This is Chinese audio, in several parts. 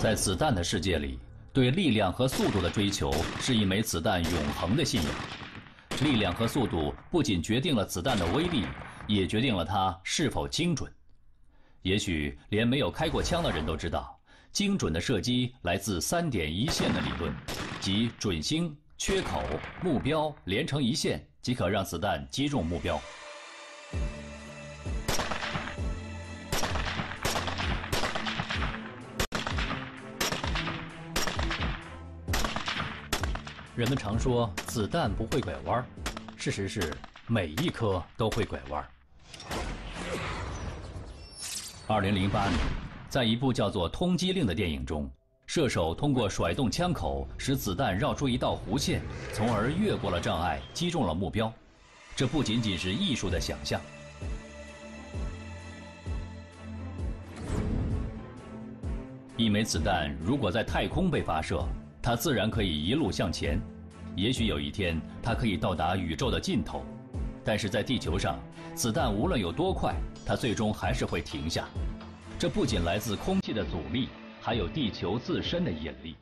在子弹的世界里，对力量和速度的追求是一枚子弹永恒的信仰。力量和速度不仅决定了子弹的威力，也决定了它是否精准。也许连没有开过枪的人都知道，精准的射击来自三点一线的理论，即准星、缺口、目标连成一线，即可让子弹击中目标。人们常说子弹不会拐弯，事实是每一颗都会拐弯。二零零八年，在一部叫做《通缉令》的电影中，射手通过甩动枪口，使子弹绕出一道弧线，从而越过了障碍，击中了目标。这不仅仅是艺术的想象。一枚子弹如果在太空被发射，它自然可以一路向前，也许有一天它可以到达宇宙的尽头，但是在地球上，子弹无论有多快，它最终还是会停下。这不仅来自空气的阻力，还有地球自身的引力。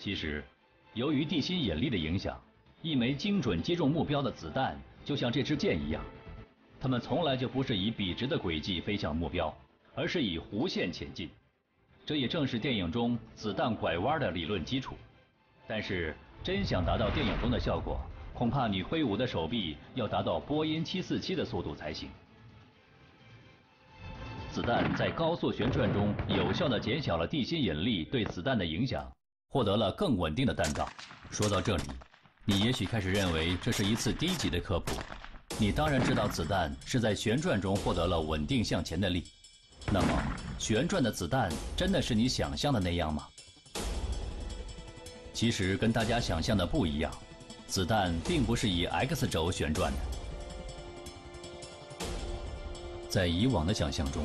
其实，由于地心引力的影响，一枚精准击中目标的子弹就像这支箭一样，它们从来就不是以笔直的轨迹飞向目标。而是以弧线前进，这也正是电影中子弹拐弯的理论基础。但是，真想达到电影中的效果，恐怕你挥舞的手臂要达到波音747的速度才行。子弹在高速旋转中，有效地减小了地心引力对子弹的影响，获得了更稳定的弹道。说到这里，你也许开始认为这是一次低级的科普。你当然知道，子弹是在旋转中获得了稳定向前的力。那么，旋转的子弹真的是你想象的那样吗？其实跟大家想象的不一样，子弹并不是以 X 轴旋转的。在以往的想象中，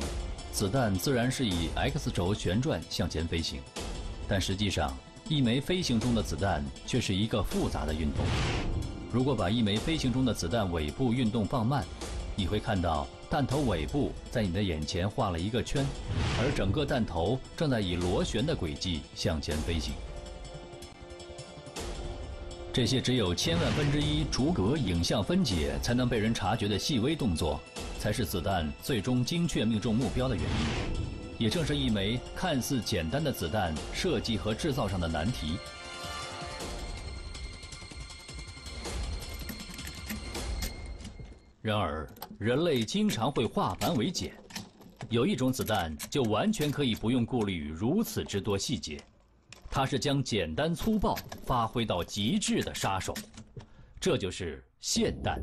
子弹自然是以 X 轴旋转向前飞行，但实际上，一枚飞行中的子弹却是一个复杂的运动。如果把一枚飞行中的子弹尾部运动放慢，你会看到。弹头尾部在你的眼前画了一个圈，而整个弹头正在以螺旋的轨迹向前飞行。这些只有千万分之一逐格影像分解才能被人察觉的细微动作，才是子弹最终精确命中目标的原因。也正是一枚看似简单的子弹设计和制造上的难题。然而，人类经常会化繁为简，有一种子弹就完全可以不用顾虑如此之多细节，它是将简单粗暴发挥到极致的杀手，这就是霰弹。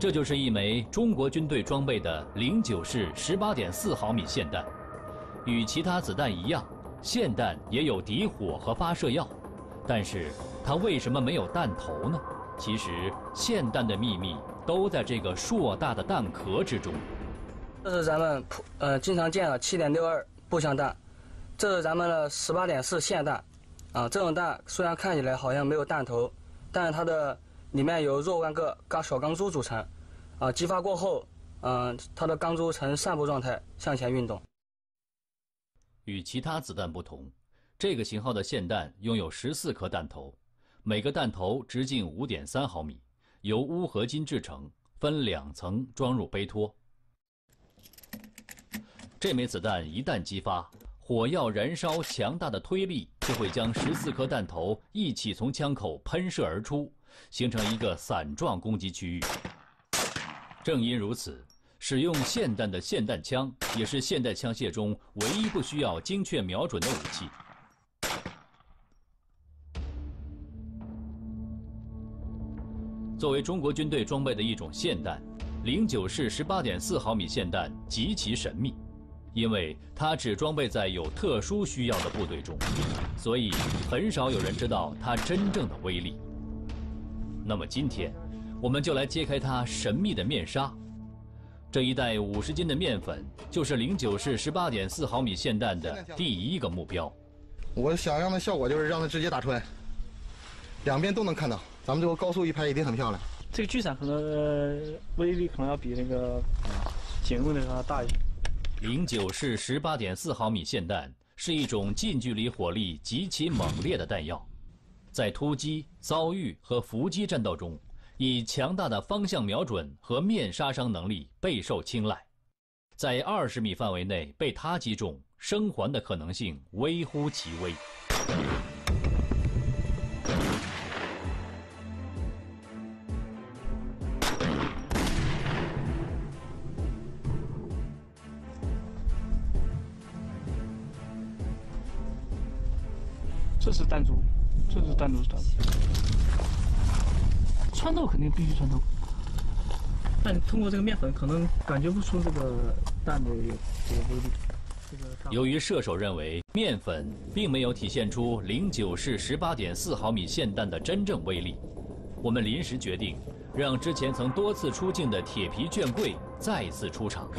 这就是一枚中国军队装备的零九式十八点四毫米霰弹，与其他子弹一样，霰弹也有底火和发射药，但是它为什么没有弹头呢？其实霰弹的秘密都在这个硕大的弹壳之中。这是咱们普呃经常见的七点六二步枪弹，这是咱们的十八点四霰弹，啊，这种弹虽然看起来好像没有弹头，但是它的。里面有若干个钢小钢珠组成，啊，激发过后，嗯，它的钢珠呈散布状态向前运动。与其他子弹不同，这个型号的霰弹拥有十四颗弹头，每个弹头直径五点三毫米，由钨合金制成，分两层装入杯托。这枚子弹一旦激发，火药燃烧强大的推力就会将十四颗弹头一起从枪口喷射而出。形成一个伞状攻击区域。正因如此，使用霰弹的霰弹枪也是现代枪械中唯一不需要精确瞄准的武器。作为中国军队装备的一种霰弹，零九式十八点四毫米霰弹极其神秘，因为它只装备在有特殊需要的部队中，所以很少有人知道它真正的威力。那么今天，我们就来揭开它神秘的面纱。这一袋五十斤的面粉，就是零九式十八点四毫米霰弹的第一个目标。我想要的效果就是让它直接打穿，两边都能看到。咱们这个高速一拍，一定很漂亮。这个聚散可能威力可能要比那个警用的要大一些。零九式十八点四毫米霰弹是一种近距离火力极其猛烈的弹药，在突击、遭遇和伏击战斗中。以强大的方向瞄准和面杀伤能力备受青睐，在二十米范围内被它击中，生还的可能性微乎其微。这是弹珠，这是弹珠弹。穿透肯定必须穿透，但通过这个面粉可能感觉不出这个弹的这个威力。由于射手认为面粉并没有体现出零九式十八点四毫米霰弹的真正威力，我们临时决定让之前曾多次出镜的铁皮卷柜再次出场。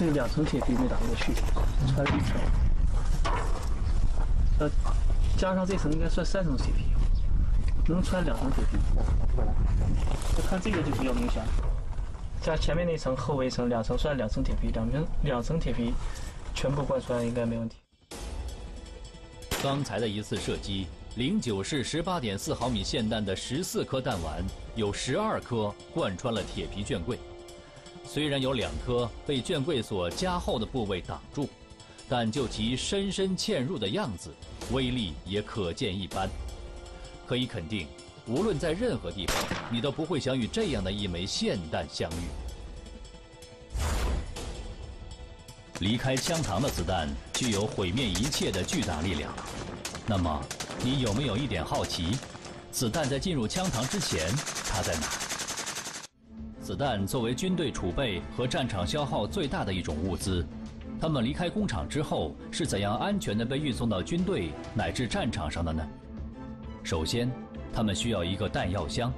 这两层铁皮没打过去，穿了一层，呃，加上这层应该算三层铁皮，能穿两层铁皮。就看这个就比较明显，加前面那层后围层两层算两层铁皮，两层两层铁皮全部贯穿应该没问题。刚才的一次射击，零九式十八点四毫米霰弹的十四颗弹丸，有十二颗贯穿了铁皮卷柜。虽然有两颗被卷柜所加厚的部位挡住，但就其深深嵌入的样子，威力也可见一斑。可以肯定，无论在任何地方，你都不会想与这样的一枚霰弹相遇。离开枪膛的子弹具有毁灭一切的巨大力量。那么，你有没有一点好奇？子弹在进入枪膛之前，它在哪？子弹作为军队储备和战场消耗最大的一种物资，他们离开工厂之后是怎样安全地被运送到军队乃至战场上的呢？首先，他们需要一个弹药箱，